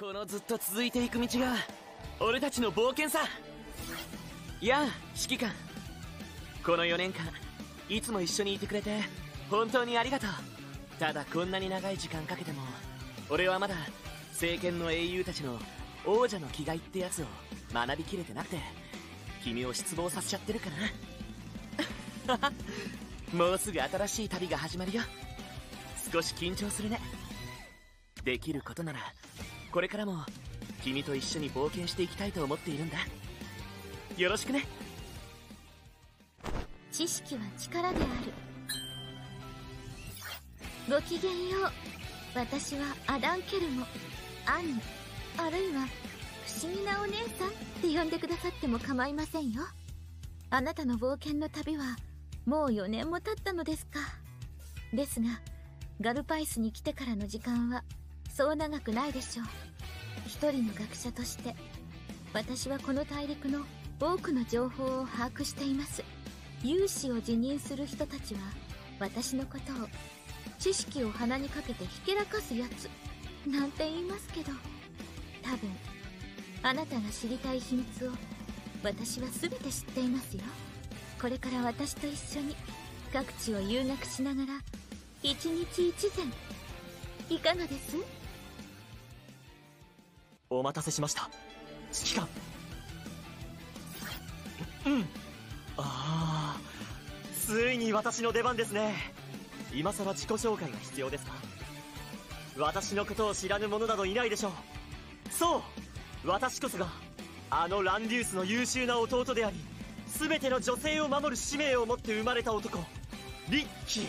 このずっと続いていく道が俺たちの冒険さ。やあ指揮官。この4年間いつも一緒にいてくれて本当にありがとう。ただこんなに長い時間かけても俺はまだ聖剣の英雄たちの王者の気概ってやつを学びきれてなくて君を失望させちゃってるかな。もうすぐ新しい旅が始まるよ。少し緊張するね。できることならこれからも君と一緒に冒険していきたいと思っているんだ。よろしくね。知識は力である。ごきげんよう。私はアダン・ケルモ。アンあるいは不思議なお姉さんって呼んでくださっても構いませんよ。あなたの冒険の旅はもう4年も経ったのですか。ですがガルパイスに来てからの時間はそう長くないでしょう。一人の学者として私はこの大陸の多くの情報を把握しています。有志を辞任する人たちは私のことを知識を鼻にかけてひけらかすやつなんて言いますけど多分あなたが知りたい秘密を私は全て知っていますよ。これから私と一緒に各地を遊学しながら一日一善いかがです？お待たせしました。指揮官うん。ああついに私の出番ですね。今さら自己紹介が必要ですか？私のことを知らぬ者などいないでしょう。そう私こそがあのランデュースの優秀な弟であり全ての女性を守る使命を持って生まれた男リッキー。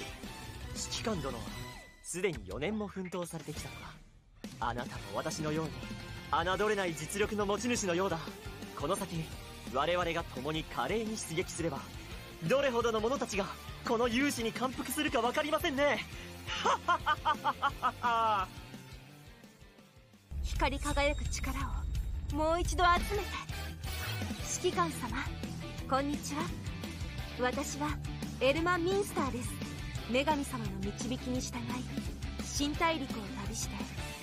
指揮官殿はすでに4年も奮闘されてきたのだ。あなたも私のように侮れない実力の持ち主のようだ。この先我々が共に華麗に出撃すればどれほどの者たちがこの勇姿に感服するか分かりませんね。ははははは光り輝く力をもう一度集めて。指揮官様こんにちは。私はエルマン・ミンスターです。女神様の導きに従い新大陸を旅して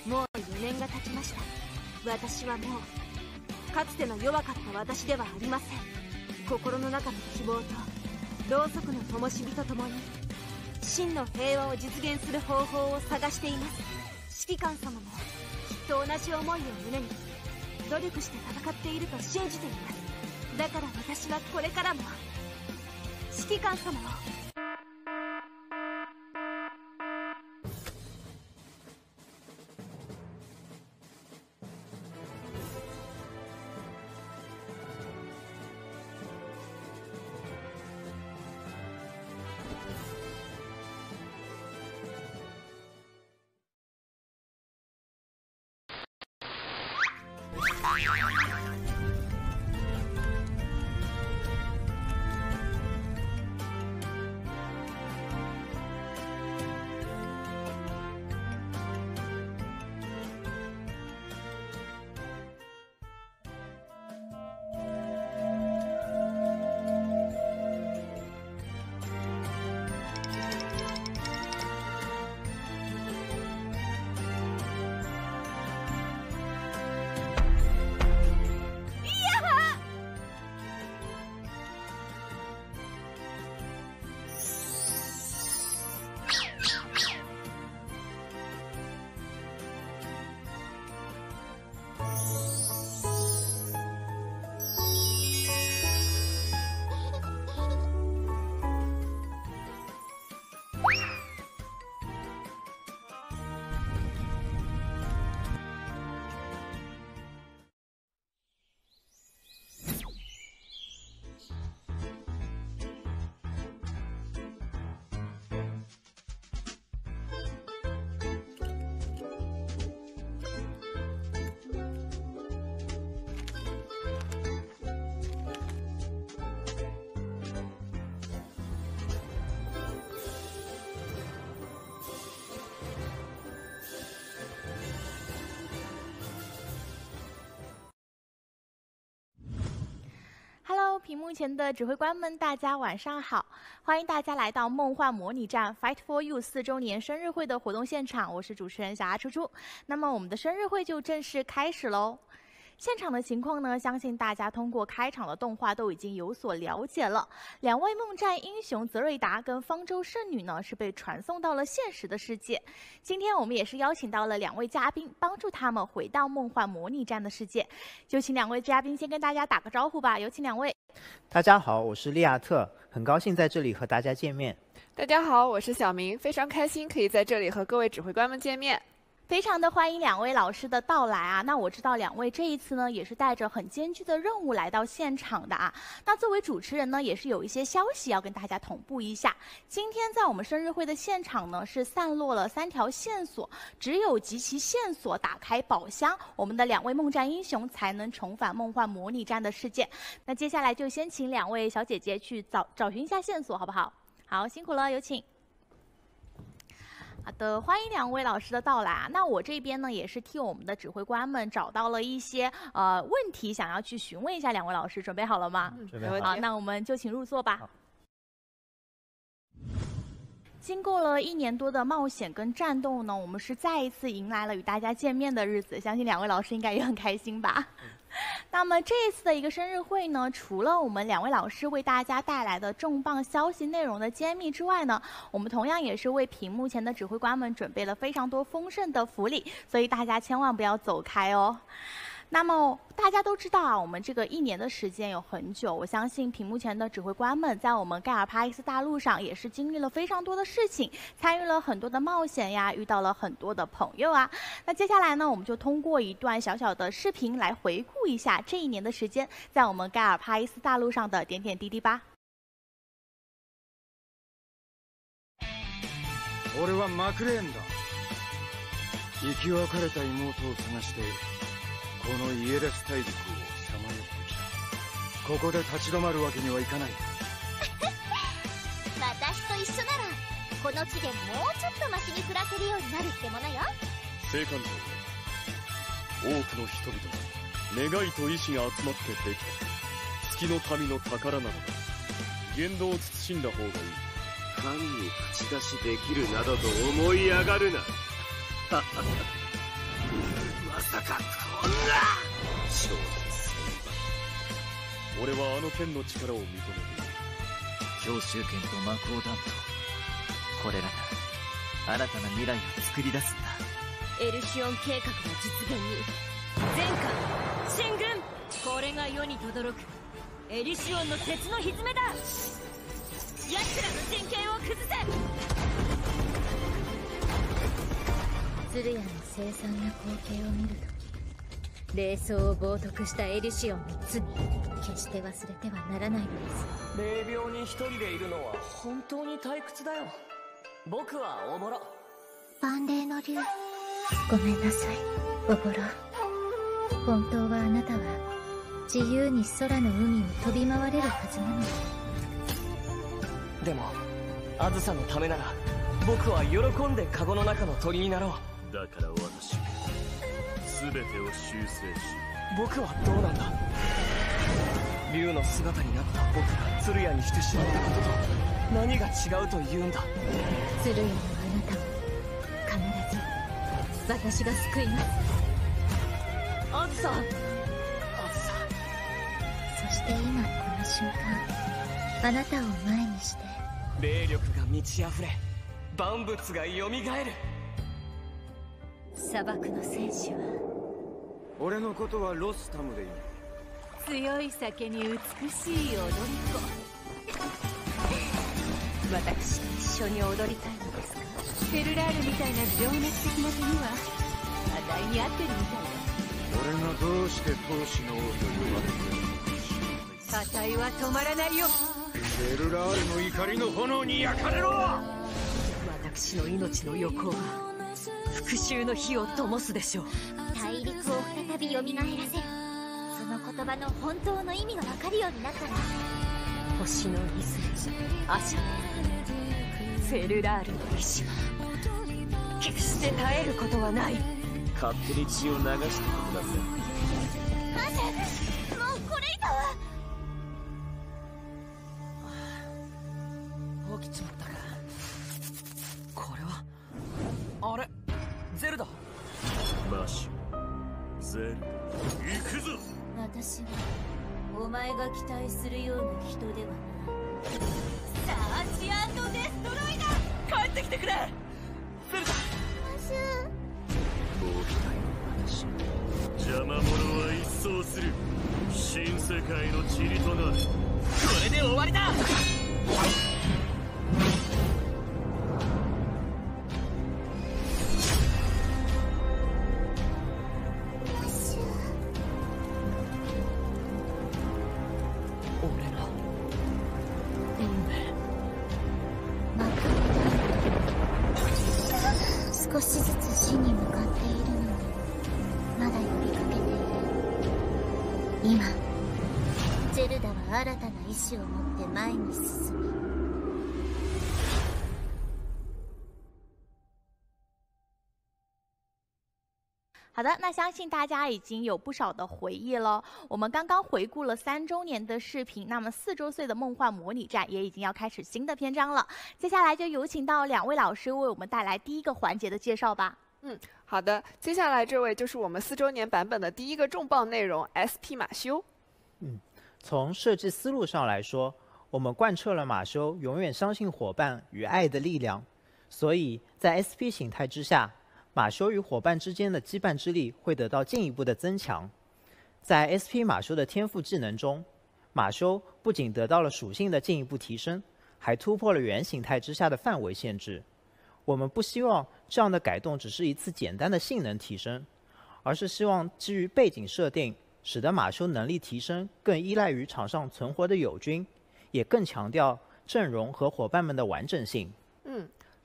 もう4年が経ちました。私はもうかつての弱かった私ではありません。心の中の希望とろうそくの灯火とともに真の平和を実現する方法を探しています。指揮官様もきっと同じ思いを胸に努力して戦っていると信じています。だから私はこれからも指揮官様を屏幕前的指挥官们，大家晚上好！欢迎大家来到《梦幻模拟战 Fight for You》四周年生日会的活动现场，我是主持人小阿初初。那么我们的生日会就正式开始喽。现场的情况呢，相信大家通过开场的动画都已经有所了解了。两位梦战英雄泽瑞达跟方舟圣女呢，是被传送到了现实的世界。今天我们也是邀请到了两位嘉宾，帮助他们回到梦幻模拟战的世界。就请两位嘉宾先跟大家打个招呼吧，有请两位。大家好，我是利亚特，很高兴在这里和大家见面。大家好，我是小明，非常开心可以在这里和各位指挥官们见面。非常的欢迎两位老师的到来啊！那我知道两位这一次呢，也是带着很艰巨的任务来到现场的啊。那作为主持人呢，也是有一些消息要跟大家同步一下。今天在我们生日会的现场呢，是散落了三条线索，只有集齐线索，打开宝箱，我们的两位梦战英雄才能重返梦幻模拟战的世界。那接下来就先请两位小姐姐去找找寻一下线索，好不好？好，辛苦了，有请。好的，欢迎两位老师的到来啊！那我这边呢，也是替我们的指挥官们找到了一些呃问题，想要去询问一下两位老师，准备好了吗？准备好，那我们就请入座吧。经过了一年多的冒险跟战斗呢，我们是再一次迎来了与大家见面的日子，相信两位老师应该也很开心吧。那么这一次的一个生日会呢，除了我们两位老师为大家带来的重磅消息内容的揭秘之外呢，我们同样也是为屏幕前的指挥官们准备了非常多丰盛的福利，所以大家千万不要走开哦。那么大家都知道啊，我们这个一年的时间有很久，我相信屏幕前的指挥官们在我们盖尔帕伊斯大陆上也是经历了非常多的事情，参与了很多的冒险呀，遇到了很多的朋友啊。那接下来呢，我们就通过一段小小的视频来回顾一下这一年的时间，在我们盖尔帕伊斯大陆上的点点滴滴吧。俺はマクレーンだ生き別れた妹を探して このイエレス大陸をさまよってきたここで立ち止まるわけにはいかない私と一緒ならこの地でもうちょっとマシに暮らせるようになるってものよ。聖艦長多くの人々が願いと意志が集まってできた月の民の宝なのだ。言動を慎んだ方がいい。神に口出しできるなどと思い上がるなこんな超俺はあの剣の力を認める。教習剣と魔鋼弾とこれらが新たな未来を作り出すんだ。エルシオン計画の実現に前科進軍。これが世に轟く。エリシオンの鉄のひずめだ。奴らの陣形を崩せ。鶴屋の凄惨な光景を見ると霊装を冒涜したエリシオンの罪決して忘れてはならないのです。霊廟に一人でいるのは本当に退屈だよ。僕はおぼろ。万霊の竜ごめんなさい。おぼろ。本当はあなたは自由に空の海を飛び回れるはずなのでもあずさのためなら僕は喜んでカゴの中の鳥になろう。だから私全てを修正し僕はどうなんだ？竜の姿になった僕が鶴屋にしてしまったことと何が違うと言うんだ？鶴屋のあなたを必ず私が救います。あずさあずさそして今この瞬間あなたを前にして。霊力が満ち溢れ万物がよみがえる。砂漠の戦士は俺のことはロスタムでいい。強い酒に美しい踊り子。私と一緒に踊りたいのですか？フェルラールみたいな情熱的な手には値に合ってるみたい俺がどうして闘士の王と呼ばれてるのは止まらないよ。フェルラールの怒りの炎に焼かれろ。私の命の横は復讐の火を灯すでしょう。大陸を再び蘇らせその言葉の本当の意味が分かるようになったら星のイスアシャセルラールの意志は決して耐えることはない。勝手に血を流してください。マジもうこれ以上は。起きちまったか。これはあれゼルダ。マッシュ。ゼル行くぞ。私はお前が期待するような人ではない。サーチアンドデストロイだ。帰ってきてくれ。ゼルダもう一人の私邪魔者は一掃する。新世界の塵となる。これで終わりだ好的，那相信大家已经有不少的回忆了。我们刚刚回顾了三周年的视频，那么四周岁的梦幻模拟战也已经要开始新的篇章了。接下来就有请到两位老师为我们带来第一个环节的介绍吧。嗯，好的，接下来这位就是我们四周年版本的第一个重磅内容 SP 马修。嗯，从设计思路上来说，我们贯彻了马修永远相信伙伴与爱的力量，所以在 SP 形态之下。马修与伙伴之间的羁绊之力会得到进一步的增强。在 SP 马修的天赋技能中，马修不仅得到了属性的进一步提升，还突破了原形态之下的范围限制。我们不希望这样的改动只是一次简单的性能提升，而是希望基于背景设定，使得马修能力提升更依赖于场上存活的友军，也更强调阵容和伙伴们的完整性。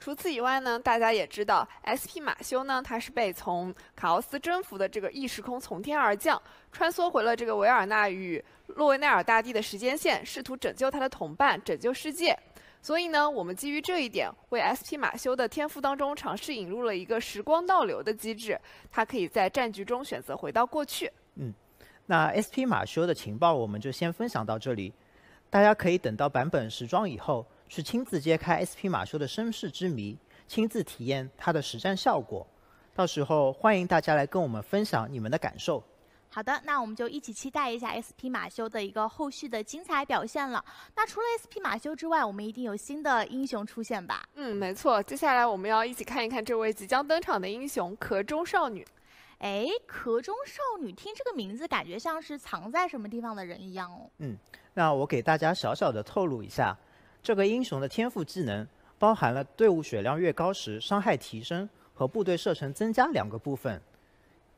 除此以外呢，大家也知道，SP 马修呢，他是被从卡奥斯征服的这个异时空从天而降，穿梭回了这个维尔纳与洛维奈尔大帝的时间线，试图拯救他的同伴，拯救世界。所以呢，我们基于这一点，为 SP 马修的天赋当中尝试引入了一个时光倒流的机制，他可以在战局中选择回到过去。嗯，那 SP 马修的情报我们就先分享到这里，大家可以等到版本时装以后。去亲自揭开 SP 马修的身世之谜，亲自体验它的实战效果。到时候欢迎大家来跟我们分享你们的感受。好的，那我们就一起期待一下 SP 马修的一个后续的精彩表现了。那除了 SP 马修之外，我们一定有新的英雄出现吧？嗯，没错。接下来我们要一起看一看这位即将登场的英雄——壳中少女。哎，壳中少女，听这个名字感觉像是藏在什么地方的人一样哦。嗯，那我给大家小小的透露一下。这个英雄的天赋技能包含了队伍血量越高时伤害提升和部队射程增加两个部分。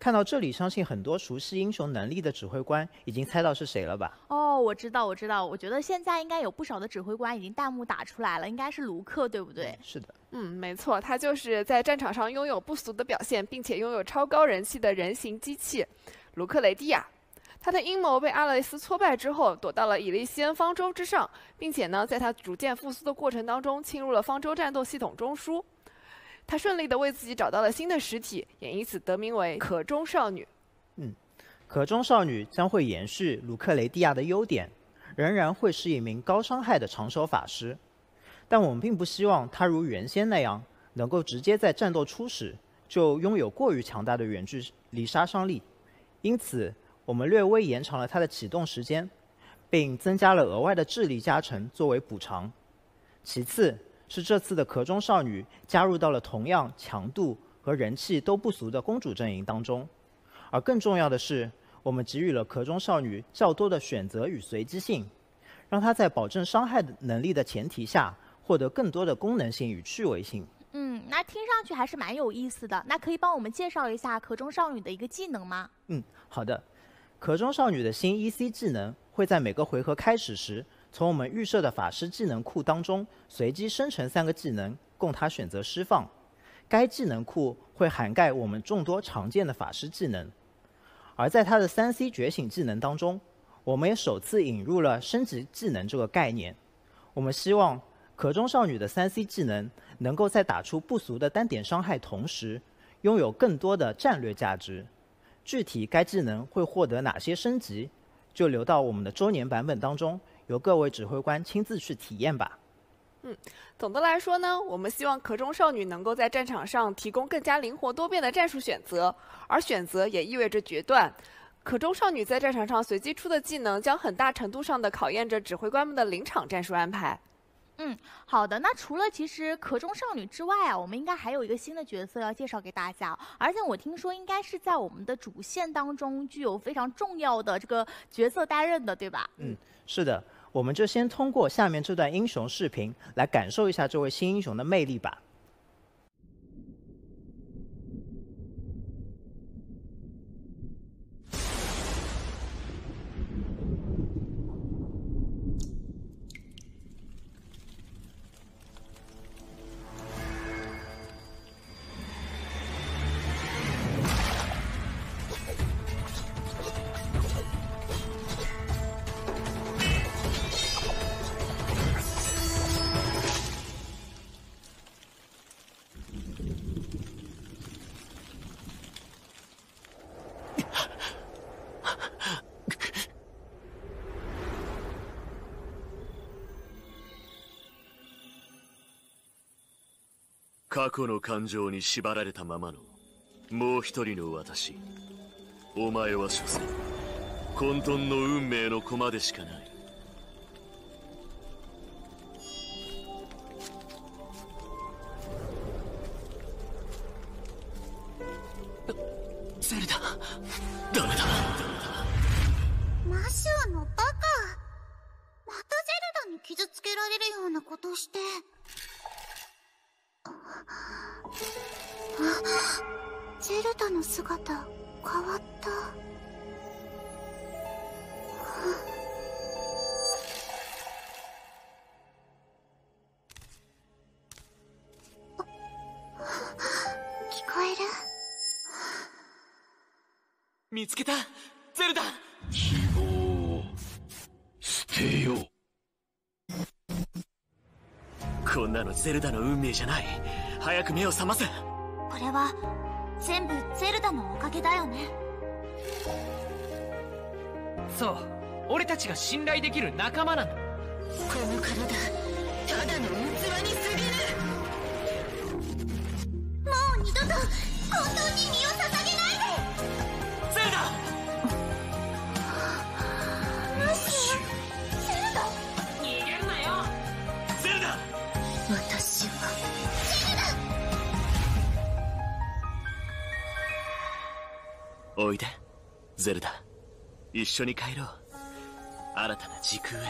看到这里，相信很多熟悉英雄能力的指挥官已经猜到是谁了吧？哦，我知道，我知道。我觉得现在应该有不少的指挥官已经弹幕打出来了，应该是卢克，对不对？是的。嗯，没错，他就是在战场上拥有不俗的表现，并且拥有超高人气的人形机器——卢克雷蒂亚。他的阴谋被阿雷斯挫败之后，躲到了以利西恩方舟之上，并且呢，在他逐渐复苏的过程当中，侵入了方舟战斗系统中枢。他顺利的为自己找到了新的实体，也因此得名为壳中少女。嗯，壳中少女将会延续鲁克雷蒂亚的优点，仍然会是一名高伤害的长手法师。但我们并不希望他如原先那样，能够直接在战斗初始就拥有过于强大的远距离杀伤力。因此。我们略微延长了它的启动时间，并增加了额外的智力加成作为补偿。其次是这次的壳中少女加入到了同样强度和人气都不俗的公主阵营当中，而更重要的是，我们给予了壳中少女较多的选择与随机性，让她在保证伤害能力的前提下，获得更多的功能性与趣味性。嗯，那听上去还是蛮有意思的。那可以帮我们介绍一下壳中少女的一个技能吗？嗯，好的。壳中少女的新 EC 技能会在每个回合开始时，从我们预设的法师技能库当中随机生成三个技能，供她选择释放。该技能库会涵盖我们众多常见的法师技能。而在她的三 C 觉醒技能当中，我们也首次引入了升级技能这个概念。我们希望壳中少女的三 C 技能能够在打出不俗的单点伤害同时，拥有更多的战略价值。具体该技能会获得哪些升级，就留到我们的周年版本当中，由各位指挥官亲自去体验吧。嗯，总的来说呢，我们希望壳中少女能够在战场上提供更加灵活多变的战术选择，而选择也意味着决断。壳中少女在战场上随机出的技能，将很大程度上的考验着指挥官们的临场战术安排。嗯，好的。那除了其实壳中少女之外啊，我们应该还有一个新的角色要介绍给大家，而且我听说应该是在我们的主线当中具有非常重要的这个角色担任的，对吧？嗯，是的。我们就先通过下面这段英雄视频来感受一下这位新英雄的魅力吧。過去の感情に縛られたままのもう一人の私。お前は所詮混沌の運命の駒でしかない。こんなのゼルダの運命じゃない。早く目を覚ませ。これは全部ゼルダのおかげだよね。そう。俺たちが信頼できる仲間なんだこの体ただの器に過ぎる。もう二度と混沌に身をおいでゼルダ。一緒に帰ろう。新たな時空へ。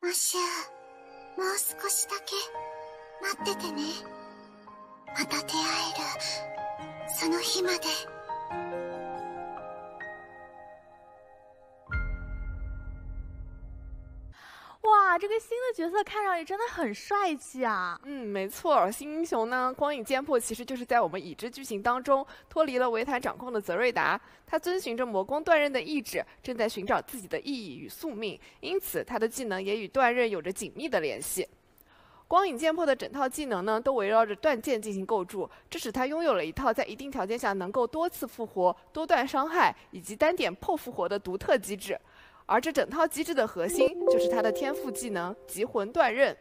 マシューもう少しだけ。待っててね。また出会える。その日まで。哇，这个新的角色看上去真的很帅气啊！嗯，没错，新英雄呢，光影剑魄其实就是在我们已知剧情当中脱离了维坦掌控的泽瑞达，他遵循着魔宫断刃的意志，正在寻找自己的意义与宿命，因此他的技能也与断刃有着紧密的联系。光影剑魄的整套技能呢，都围绕着断剑进行构筑，这使他拥有了一套在一定条件下能够多次复活、多段伤害以及单点破复活的独特机制。而这整套机制的核心就是他的天赋技能“极魂断刃”。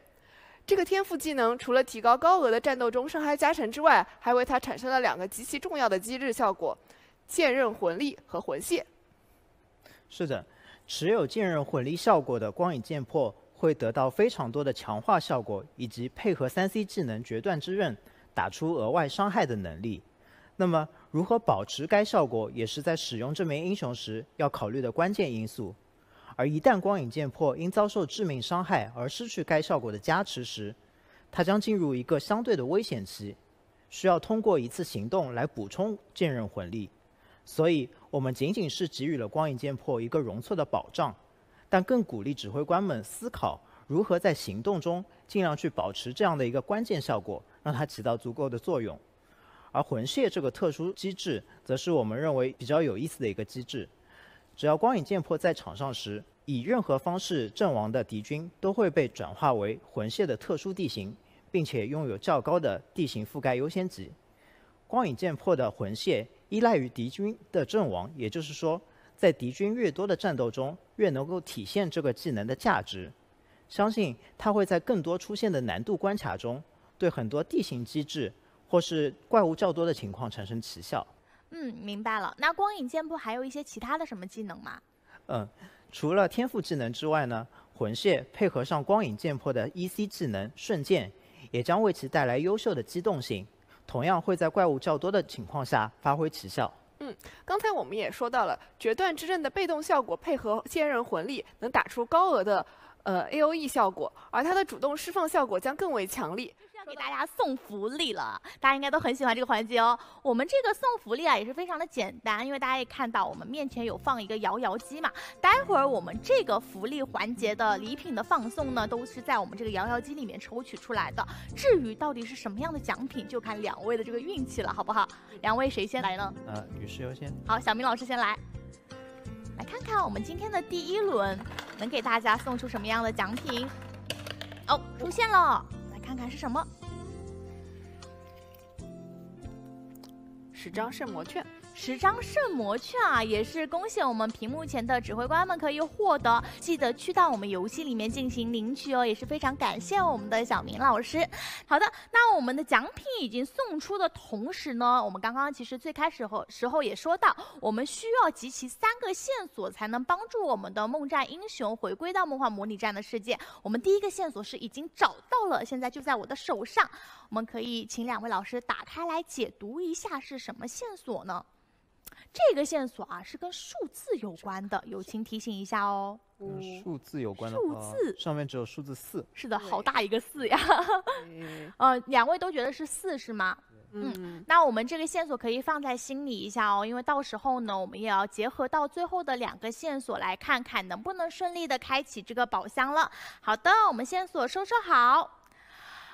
这个天赋技能除了提高高额的战斗中伤害加成之外，还为他产生了两个极其重要的机制效果：剑刃魂力和魂械。是的，持有剑刃魂力效果的光影剑魄会得到非常多的强化效果，以及配合三 C 技能决断之刃打出额外伤害的能力。那么，如何保持该效果，也是在使用这名英雄时要考虑的关键因素。而一旦光影剑魄因遭受致命伤害而失去该效果的加持时，它将进入一个相对的危险期，需要通过一次行动来补充剑刃魂力。所以，我们仅仅是给予了光影剑魄一个容错的保障，但更鼓励指挥官们思考如何在行动中尽量去保持这样的一个关键效果，让它起到足够的作用。而魂械这个特殊机制，则是我们认为比较有意思的一个机制。只要光影剑魄在场上时，以任何方式阵亡的敌军都会被转化为魂械的特殊地形，并且拥有较高的地形覆盖优先级。光影剑魄的魂械依赖于敌军的阵亡，也就是说，在敌军越多的战斗中，越能够体现这个技能的价值。相信它会在更多出现的难度关卡中，对很多地形机制或是怪物较多的情况产生奇效。嗯，明白了。那光影剑魄还有一些其他的什么技能吗？嗯，除了天赋技能之外呢，魂蟹配合上光影剑魄的 EC 技能瞬间，也将为其带来优秀的机动性，同样会在怪物较多的情况下发挥奇效。嗯，刚才我们也说到了决断之刃的被动效果，配合坚韧魂力，能打出高额的呃 A O E 效果，而它的主动释放效果将更为强力。要给大家送福利了，大家应该都很喜欢这个环节哦。我们这个送福利啊也是非常的简单，因为大家也看到我们面前有放一个摇摇机嘛。待会儿我们这个福利环节的礼品的放送呢，都是在我们这个摇摇机里面抽取出来的。至于到底是什么样的奖品，就看两位的这个运气了，好不好？两位谁先来呢？呃，女士优先。好，小明老师先来，来看看我们今天的第一轮能给大家送出什么样的奖品。哦，出现了。看看是什么？十张圣魔券。十张圣魔券啊，也是恭喜我们屏幕前的指挥官们可以获得，记得去到我们游戏里面进行领取哦，也是非常感谢我们的小明老师。好的，那我们的奖品已经送出的同时呢，我们刚刚其实最开始后时候也说到，我们需要集齐三个线索才能帮助我们的梦战英雄回归到梦幻模拟战的世界。我们第一个线索是已经找到了，现在就在我的手上，我们可以请两位老师打开来解读一下是什么线索呢？这个线索啊是跟数字有关的，友情提醒一下哦。跟数字有关的数字上面只有数字四。是的，好大一个四呀。呃，两位都觉得是四是吗？嗯。那我们这个线索可以放在心里一下哦，因为到时候呢，我们也要结合到最后的两个线索来看看能不能顺利的开启这个宝箱了。好的，我们线索收收好。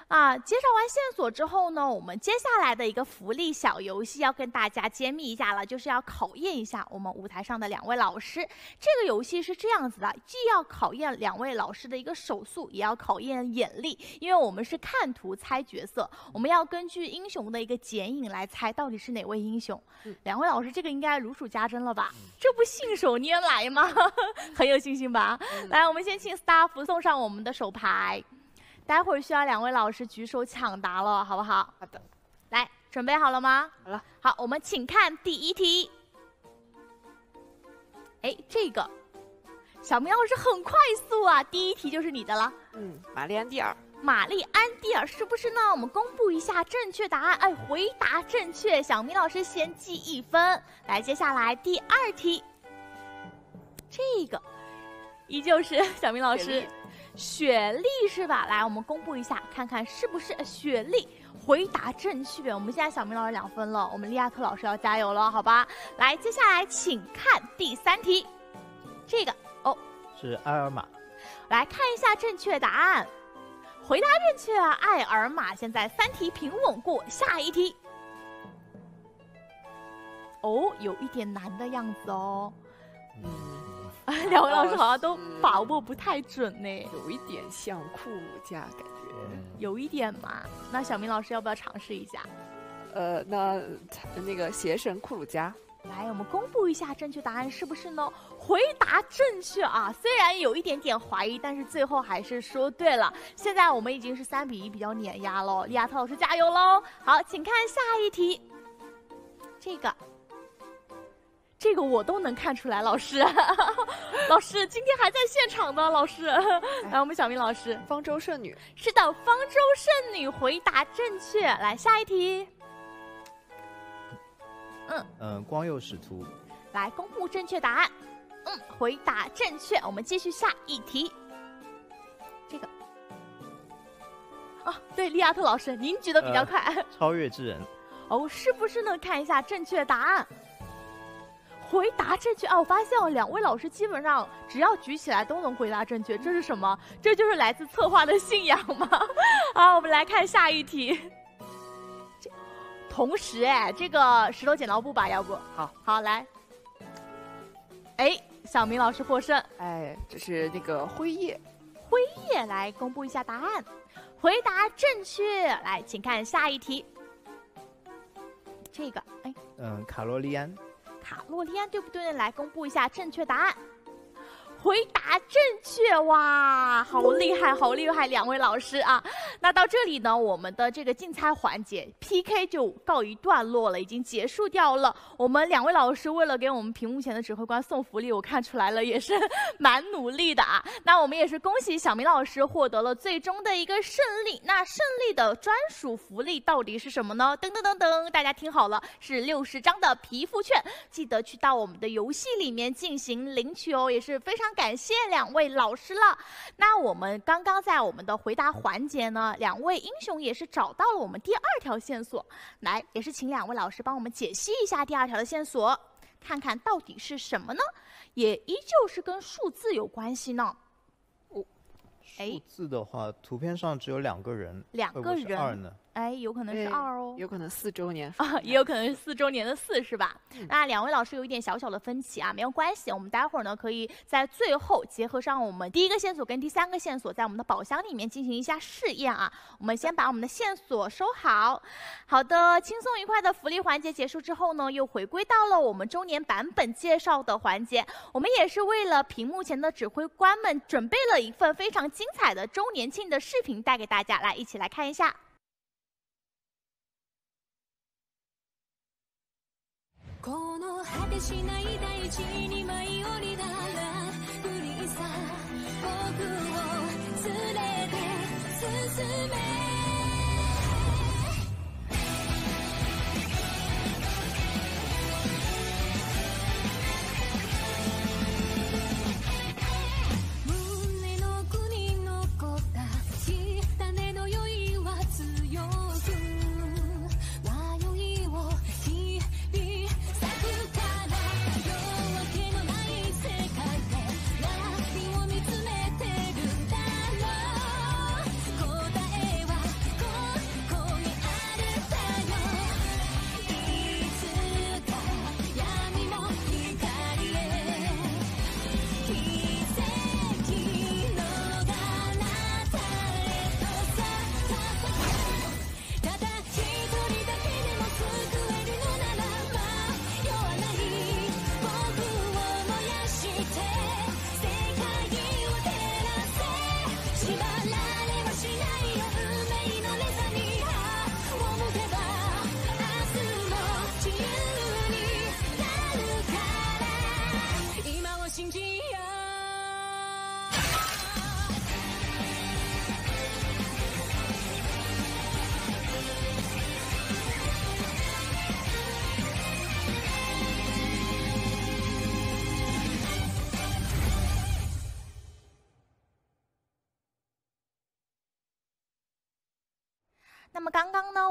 啊，介绍完线索之后呢，我们接下来的一个福利小游戏要跟大家揭秘一下了，就是要考验一下我们舞台上的两位老师。这个游戏是这样子的，既要考验两位老师的一个手速，也要考验眼力，因为我们是看图猜角色，我们要根据英雄的一个剪影来猜到底是哪位英雄。两位老师，这个应该如数家珍了吧？这不信手拈来吗？很有信心吧？来，我们先请 staff 送上我们的手牌。待会儿需要两位老师举手抢答了，好不好？好的，来，准备好了吗？好了，好，我们请看第一题。哎，这个小明老师很快速啊，第一题就是你的了。嗯，玛丽安蒂尔。玛丽安蒂尔是不是呢？我们公布一下正确答案。哎，回答正确，小明老师先记一分。来，接下来第二题，这个依旧是小明老师。雪莉是吧？来，我们公布一下，看看是不是雪莉。回答正确，我们现在小明老师两分了，我们利亚特老师要加油了，好吧？来，接下来请看第三题，这个哦，是埃尔玛。来看一下正确答案，回答正确，艾尔玛现在三题平稳过，下一题。哦，有一点难的样子哦。嗯。两位老师好像都把握不太准呢，有一点像库鲁加感觉，有一点嘛。那小明老师要不要尝试一下？呃，那那个邪神库鲁加，来，我们公布一下正确答案是不是呢？回答正确啊，虽然有一点点怀疑，但是最后还是说对了。现在我们已经是三比一，比较碾压喽。李亚特老师加油喽！好，请看下一题，这个。这个我都能看出来，老师，老师今天还在现场呢，老师，来，我们小明老师，方舟圣女，是的，方舟圣女回答正确，来下一题，嗯嗯，光佑使徒，来公布正确答案，嗯，回答正确，我们继续下一题，这个，啊，对，利亚特老师，您举的比较快，超越之人，哦，是不是呢看一下正确答案？回答正确啊！我发现哦，两位老师基本上只要举起来都能回答正确，这是什么？这就是来自策划的信仰吗？啊，我们来看下一题。同时，哎，这个石头剪刀布吧，要不好好来。哎，小明老师获胜。哎，这是那个辉夜，辉夜来公布一下答案，回答正确。来，请看下一题。这个，哎，嗯，卡洛利安。卡洛利安，对不对？来公布一下正确答案。回答正确哇，好厉害，好厉害，两位老师啊！那到这里呢，我们的这个竞猜环节 PK 就告一段落了，已经结束掉了。我们两位老师为了给我们屏幕前的指挥官送福利，我看出来了，也是蛮努力的啊。那我们也是恭喜小明老师获得了最终的一个胜利。那胜利的专属福利到底是什么呢？噔噔噔噔，大家听好了，是六十张的皮肤券，记得去到我们的游戏里面进行领取哦，也是非常。感谢两位老师了。那我们刚刚在我们的回答环节呢，两位英雄也是找到了我们第二条线索。来，也是请两位老师帮我们解析一下第二条的线索，看看到底是什么呢？也依旧是跟数字有关系呢。哦，数字的话，图片上只有两个人，两个人二呢？哎，有可能是二哦，有可能四周年啊，也有可能是四周年的四，是吧？那两位老师有一点小小的分歧啊，没有关系，我们待会儿呢可以在最后结合上我们第一个线索跟第三个线索，在我们的宝箱里面进行一下试验啊。我们先把我们的线索收好。好的，轻松愉快的福利环节结束之后呢，又回归到了我们周年版本介绍的环节。我们也是为了屏幕前的指挥官们准备了一份非常精彩的周年庆的视频，带给大家，来一起来看一下。この果てしない大地に舞い降りたら不理さ僕を連れて進め。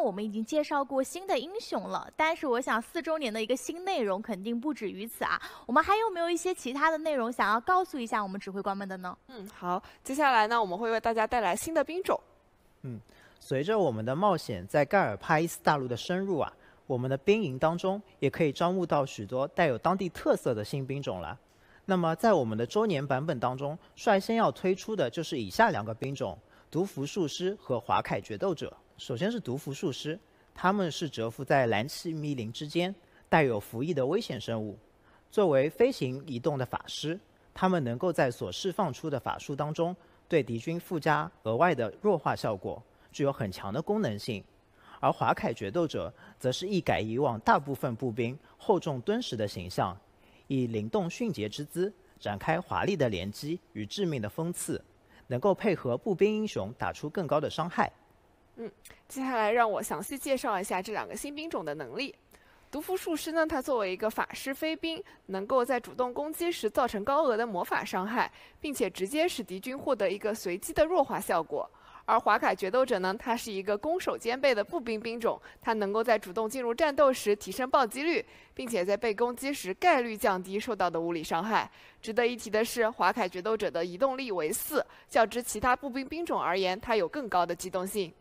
我们已经介绍过新的英雄了，但是我想四周年的一个新内容肯定不止于此啊。我们还有没有一些其他的内容想要告诉一下我们指挥官们的呢？嗯，好，接下来呢，我们会为大家带来新的兵种。嗯，随着我们的冒险在盖尔帕伊斯大陆的深入啊，我们的兵营当中也可以招募到许多带有当地特色的新兵种了。那么在我们的周年版本当中，率先要推出的就是以下两个兵种：毒符术师和华凯决斗者。首先是毒符术师，他们是蛰伏在蓝气密林之间、带有符意的危险生物。作为飞行移动的法师，他们能够在所释放出的法术当中，对敌军附加额外的弱化效果，具有很强的功能性。而华凯决斗者则是一改以往大部分步兵厚重敦实的形象，以灵动迅捷之姿展开华丽的连击与致命的锋刺，能够配合步兵英雄打出更高的伤害。嗯，接下来让我详细介绍一下这两个新兵种的能力。毒符术师呢，它作为一个法师飞兵，能够在主动攻击时造成高额的魔法伤害，并且直接使敌军获得一个随机的弱化效果。而华凯决斗者呢，它是一个攻守兼备的步兵兵种，它能够在主动进入战斗时提升暴击率，并且在被攻击时概率降低受到的物理伤害。值得一提的是，华凯决斗者的移动力为四，较之其他步兵兵种而言，它有更高的机动性。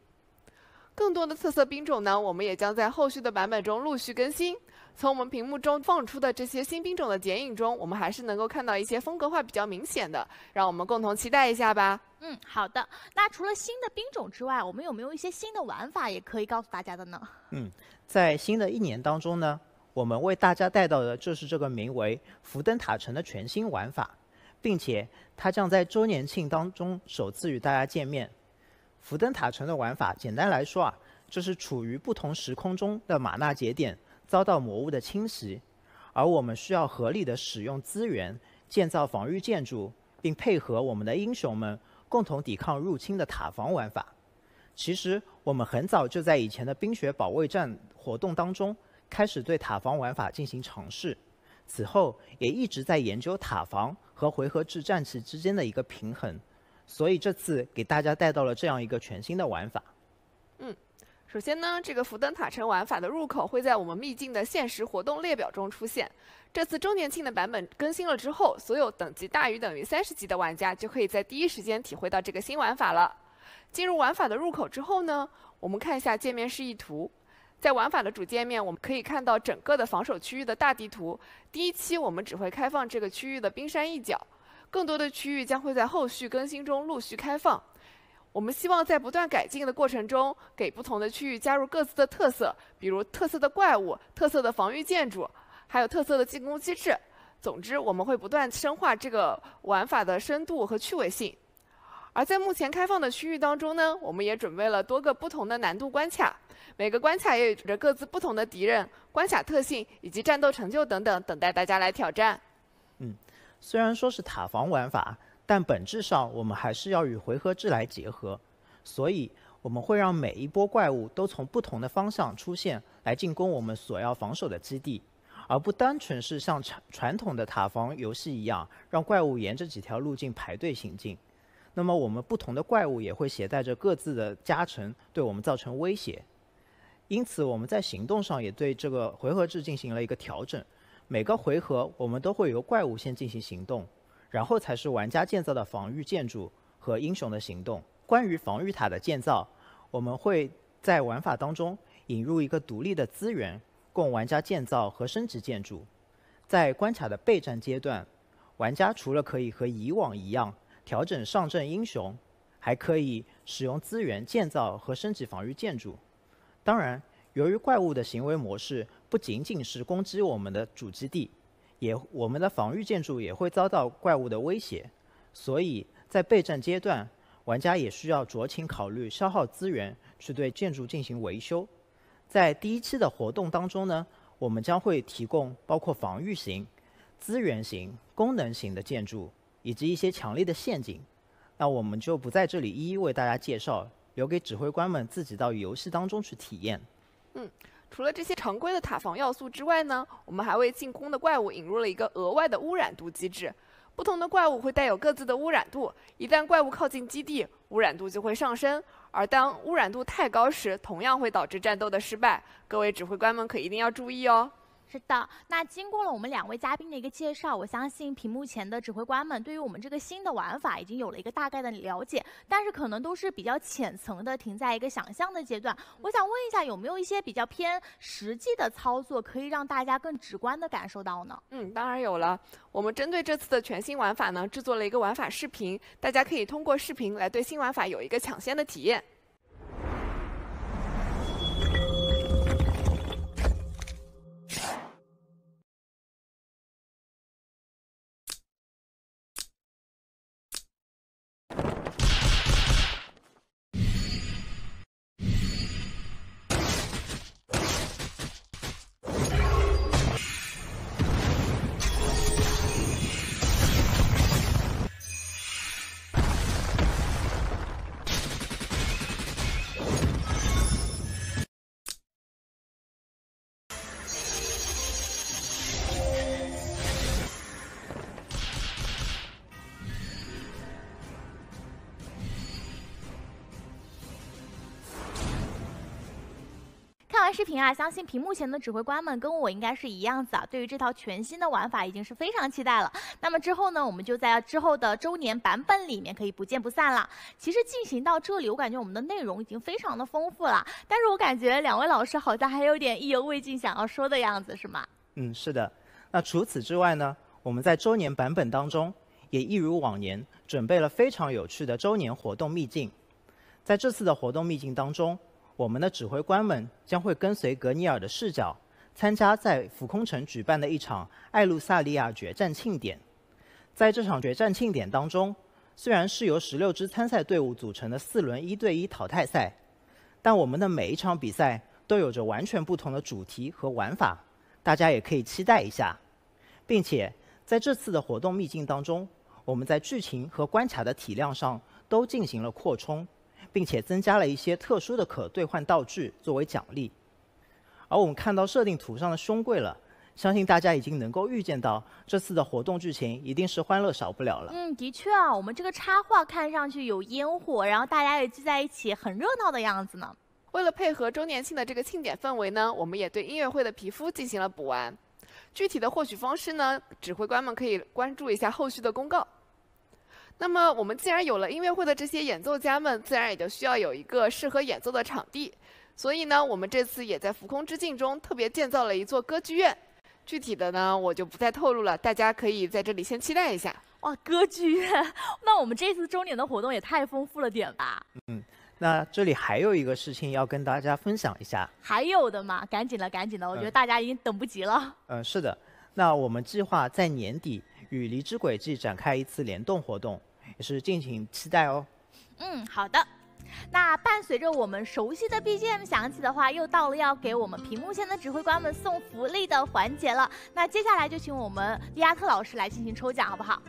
更多的特色兵种呢，我们也将在后续的版本中陆续更新。从我们屏幕中放出的这些新兵种的剪影中，我们还是能够看到一些风格化比较明显的，让我们共同期待一下吧。嗯，好的。那除了新的兵种之外，我们有没有一些新的玩法也可以告诉大家的呢？嗯，在新的一年当中呢，我们为大家带到的就是这个名为“福登塔城”的全新玩法，并且它将在周年庆当中首次与大家见面。福登塔城的玩法，简单来说啊，就是处于不同时空中的玛纳节点遭到魔物的侵袭，而我们需要合理的使用资源，建造防御建筑，并配合我们的英雄们共同抵抗入侵的塔防玩法。其实我们很早就在以前的冰雪保卫战活动当中。开始对塔防玩法进行尝试，此后也一直在研究塔防和回合制战棋之间的一个平衡，所以这次给大家带到了这样一个全新的玩法。嗯，首先呢，这个福登塔城玩法的入口会在我们秘境的限时活动列表中出现。这次周年庆的版本更新了之后，所有等级大于等于三十级的玩家就可以在第一时间体会到这个新玩法了。进入玩法的入口之后呢，我们看一下界面示意图。在玩法的主界面，我们可以看到整个的防守区域的大地图。第一期我们只会开放这个区域的冰山一角，更多的区域将会在后续更新中陆续开放。我们希望在不断改进的过程中，给不同的区域加入各自的特色，比如特色的怪物、特色的防御建筑，还有特色的进攻机制。总之，我们会不断深化这个玩法的深度和趣味性。而在目前开放的区域当中呢，我们也准备了多个不同的难度关卡。每个关卡也有着各自不同的敌人、关卡特性以及战斗成就等等，等待大家来挑战。嗯，虽然说是塔防玩法，但本质上我们还是要与回合制来结合，所以我们会让每一波怪物都从不同的方向出现，来进攻我们所要防守的基地，而不单纯是像传传统的塔防游戏一样，让怪物沿着几条路径排队行进。那么我们不同的怪物也会携带着各自的加成，对我们造成威胁。因此，我们在行动上也对这个回合制进行了一个调整。每个回合，我们都会由怪物先进行行动，然后才是玩家建造的防御建筑和英雄的行动。关于防御塔的建造，我们会在玩法当中引入一个独立的资源，供玩家建造和升级建筑。在关卡的备战阶段，玩家除了可以和以往一样调整上阵英雄，还可以使用资源建造和升级防御建筑。当然，由于怪物的行为模式不仅仅是攻击我们的主基地，也我们的防御建筑也会遭到怪物的威胁，所以在备战阶段，玩家也需要酌情考虑消耗资源去对建筑进行维修。在第一期的活动当中呢，我们将会提供包括防御型、资源型、功能型的建筑，以及一些强力的陷阱。那我们就不在这里一一为大家介绍。留给指挥官们自己到游戏当中去体验。嗯，除了这些常规的塔防要素之外呢，我们还为进攻的怪物引入了一个额外的污染度机制。不同的怪物会带有各自的污染度，一旦怪物靠近基地，污染度就会上升。而当污染度太高时，同样会导致战斗的失败。各位指挥官们可一定要注意哦。是的，那经过了我们两位嘉宾的一个介绍，我相信屏幕前的指挥官们对于我们这个新的玩法已经有了一个大概的了解，但是可能都是比较浅层的，停在一个想象的阶段。我想问一下，有没有一些比较偏实际的操作，可以让大家更直观的感受到呢？嗯，当然有了。我们针对这次的全新玩法呢，制作了一个玩法视频，大家可以通过视频来对新玩法有一个抢先的体验。视频啊，相信屏幕前的指挥官们跟我应该是一样子啊。对于这套全新的玩法，已经是非常期待了。那么之后呢，我们就在之后的周年版本里面可以不见不散了。其实进行到这里，我感觉我们的内容已经非常的丰富了。但是我感觉两位老师好像还有点意犹未尽想要说的样子，是吗？嗯，是的。那除此之外呢，我们在周年版本当中也一如往年准备了非常有趣的周年活动秘境。在这次的活动秘境当中。我们的指挥官们将会跟随格尼尔的视角，参加在浮空城举办的一场艾露萨利亚决战庆典。在这场决战庆典当中，虽然是由十六支参赛队伍组成的四轮一对一淘汰赛，但我们的每一场比赛都有着完全不同的主题和玩法，大家也可以期待一下。并且在这次的活动秘境当中，我们在剧情和关卡的体量上都进行了扩充，并且增加了一些特殊的可兑换道具作为奖励。而我们看到设定图上的胸柜了，相信大家已经能够预见到这次的活动剧情一定是欢乐少不了了。嗯，的确啊，我们这个插画看上去有烟火，然后大家也聚在一起，很热闹的样子呢。为了配合周年庆的这个庆典氛围呢，我们也对音乐会的皮肤进行了补完。具体的获取方式呢，指挥官们可以关注一下后续的公告。那么，我们既然有了音乐会的这些演奏家们，自然也就需要有一个适合演奏的场地。所以呢，我们这次也在浮空之境中特别建造了一座歌剧院。具体的呢，我就不再透露了，大家可以在这里先期待一下。哇，歌剧院！那我们这次周年的活动也太丰富了点吧？嗯，那这里还有一个事情要跟大家分享一下。还有的嘛，赶紧的，赶紧的，我觉得大家已经等不及了。嗯，是的。那我们计划在年底与离之轨迹展开一次联动活动，也是敬请期待哦。嗯，好的。那伴随着我们熟悉的 BGM 响起的话，又到了要给我们屏幕前的指挥官们送福利的环节了。那接下来就请我们利亚特老师来进行抽奖，好不好？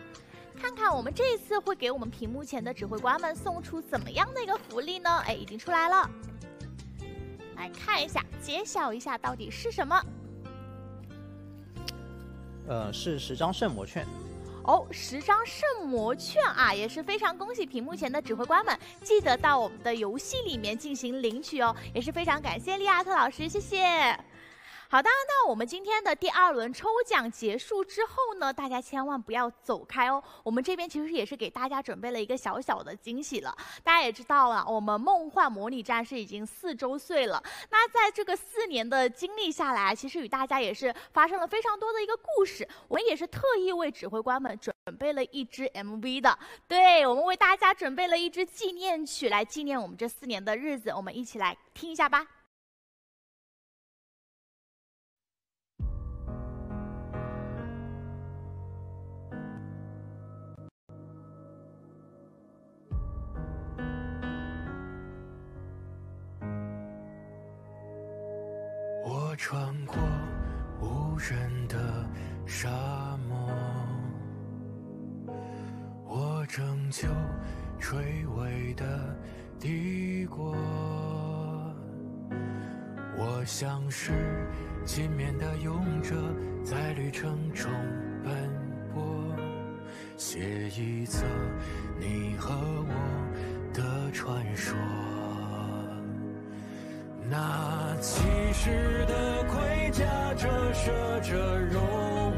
看看我们这一次会给我们屏幕前的指挥官们送出怎么样的一个福利呢？哎，已经出来了，来看一下，揭晓一下到底是什么。呃，是十张圣魔券。哦，十张圣魔券啊，也是非常恭喜屏幕前的指挥官们，记得到我们的游戏里面进行领取哦，也是非常感谢利亚特老师，谢谢。好的，那我们今天的第二轮抽奖结束之后呢，大家千万不要走开哦。我们这边其实也是给大家准备了一个小小的惊喜了。大家也知道了，我们梦幻模拟战是已经四周岁了。那在这个四年的经历下来，其实与大家也是发生了非常多的一个故事。我们也是特意为指挥官们准备了一支 MV 的。对，我们为大家准备了一支纪念曲来纪念我们这四年的日子。我们一起来听一下吧。沙漠，我拯救垂危的帝国。我像是勤勉的勇者，在旅程中奔波，写一则你和我的传说。那骑士的盔甲折射着荣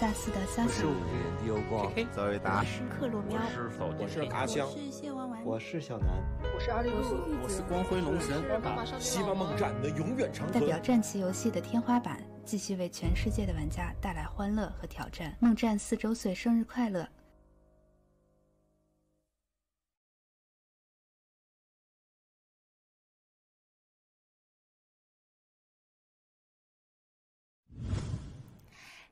萨斯的桑桑。有光，早已达。克洛喵。我是阿香。我是小南。我是阿力路。我是光辉龙神。希望梦展的永远长存。代表战棋游戏的天花板，继续为全世界的玩家带来欢乐和挑战。梦战四周岁生日快乐！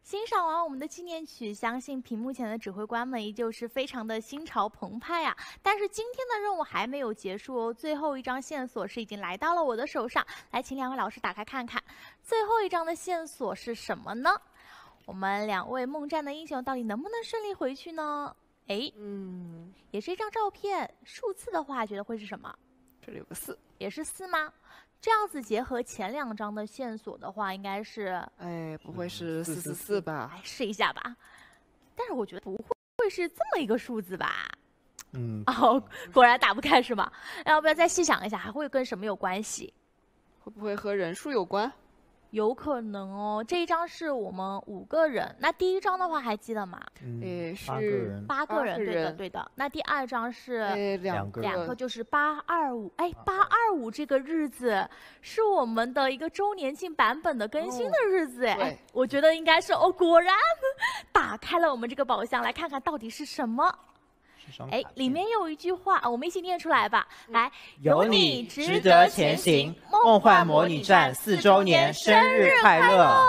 欣赏完我们的纪念曲，相信屏幕前的指挥官们依旧是非常的心潮澎湃啊！但是今天的任务还没有结束哦，最后一张线索是已经来到了我的手上。来，请两位老师打开看看，最后一张的线索是什么呢？我们两位梦战的英雄到底能不能顺利回去呢？哎，嗯，也是一张照片，数字的话，觉得会是什么？这里有个四，也是四吗？这样子结合前两张的线索的话，应该是，哎，不会是四四四吧？来试一下吧。但是我觉得不会会是这么一个数字吧？嗯，哦，果然打不开是吗？要不要再细想一下，还会跟什么有关系？会不会和人数有关？有可能哦，这一张是我们五个人，那第一张的话还记得吗？嗯，是八个人，八个人，对的，对的。那第二张是两个，两个就是八二五，哎，八二五这个日子是我们的一个周年庆版本的更新的日子，哎，我觉得应该是哦，果然 打开了我们这个宝箱，来看看到底是什么。哎，里面有一句话，我们一起念出来吧。来，有你值得前行，梦幻模拟战四周年生日快乐！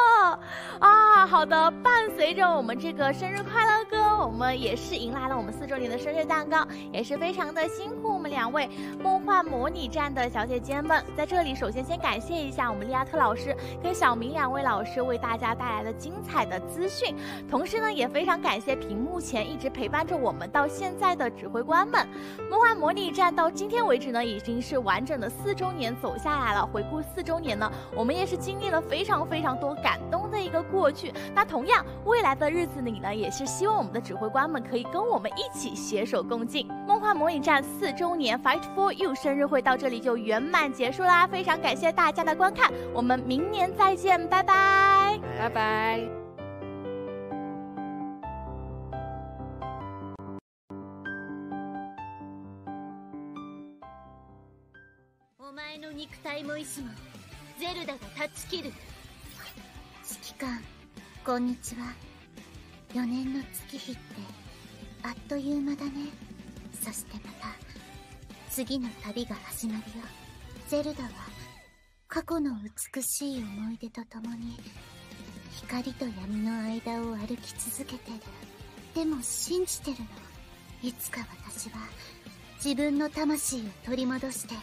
啊，好的，伴随着我们这个生日快乐歌，我们也是迎来了我们四周年的生日蛋糕，也是非常的辛苦我们两位梦幻模拟战的小姐姐们。在这里，首先先感谢一下我们利亚特老师跟小明两位老师为大家带来的精彩的资讯，同时呢，也非常感谢屏幕前一直陪伴着我们到现在。的指挥官们，梦幻模拟战到今天为止呢，已经是完整的四周年走下来了。回顾四周年呢，我们也是经历了非常非常多感动的一个过去。那同样，未来的日子里呢，也是希望我们的指挥官们可以跟我们一起携手共进。梦幻模拟战四周年 Fight for You 生日会到这里就圆满结束啦！非常感谢大家的观看，我们明年再见，拜拜，拜拜。お前の肉体も意志もゼルダが断ち切る 指揮官こんにちは。4年の月日ってあっという間だね。そしてまた次の旅が始まるよ。ゼルダは過去の美しい思い出とともに光と闇の間を歩き続けてる。でも信じてるの。いつか私は自分の魂を取り戻して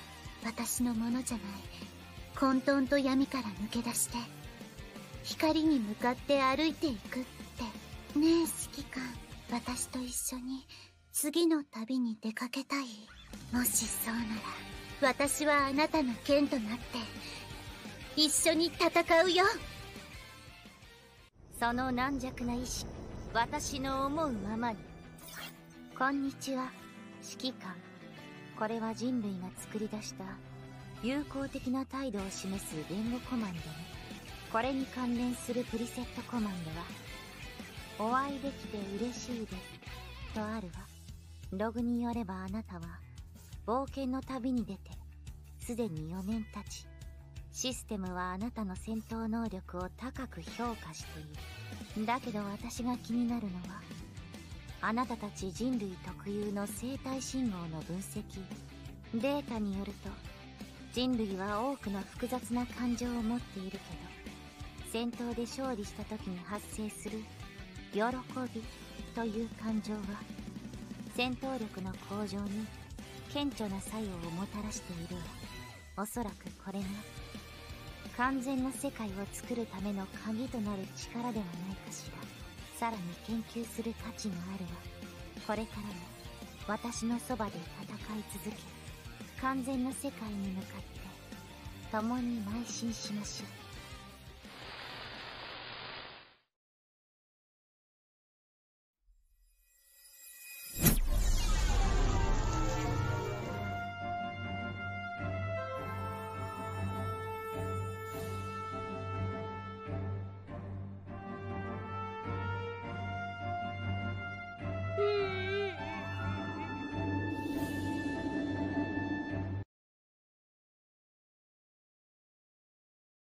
私のものじゃない。混沌と闇から抜け出して光に向かって歩いていくって。ねえ指揮官。私と一緒に次の旅に出かけたい。もしそうなら私はあなたの剣となって。一緒に戦うよ。その軟弱な意志私の思うままに。こんにちは指揮官。これは人類が作り出した友好的な態度を示す言語コマンドね。これに関連するプリセットコマンドは「お会いできて嬉しいです」とあるわログによればあなたは冒険の旅に出てすでに4年経ちシステムはあなたの戦闘能力を高く評価している。だけど私が気になるのはあなたたち人類特有の生体信号の分析。データによると人類は多くの複雑な感情を持っているけど戦闘で勝利した時に発生する喜びという感情は戦闘力の向上に顕著な作用をもたらしている。わおそらくこれが完全な世界を作るための鍵となる力ではないかしら。さらに研究する価値があるわ。これからも私のそばで戦い続け完全な世界に向かって共に邁進しましょう。